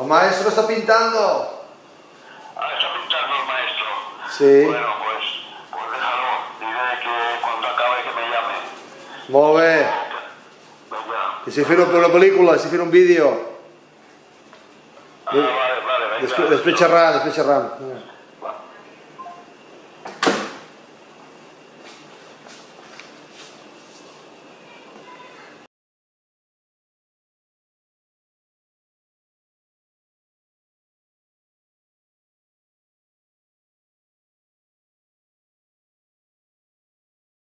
El maestro está pintando. Ah, está pintando el maestro. Sí. Bueno, pues, pues déjalo. Diré que cuando acabe que me llame. Molt bé. Venga. I si fer una pel·lícula, si fer un vídeo. Ah, vale, vale, venga. Després, després xerram, després xerram.